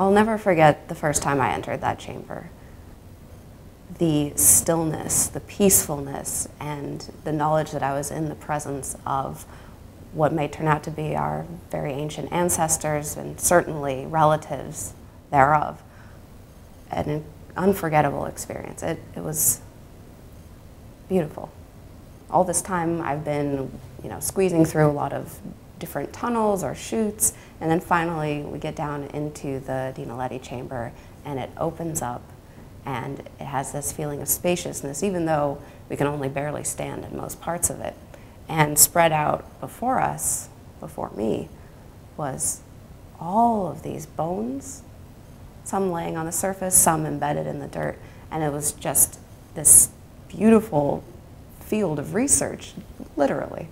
I'll never forget the first time I entered that chamber. The stillness, the peacefulness, and the knowledge that I was in the presence of what may turn out to be our very ancient ancestors and certainly relatives thereof. An unforgettable experience. It, it was beautiful. All this time I've been, you know, squeezing through a lot of different tunnels or chutes, and then finally we get down into the Dinaledi chamber and it opens up and it has this feeling of spaciousness, even though we can only barely stand in most parts of it. And spread out before us, before me, was all of these bones, some laying on the surface, some embedded in the dirt. And it was just this beautiful field of research, literally.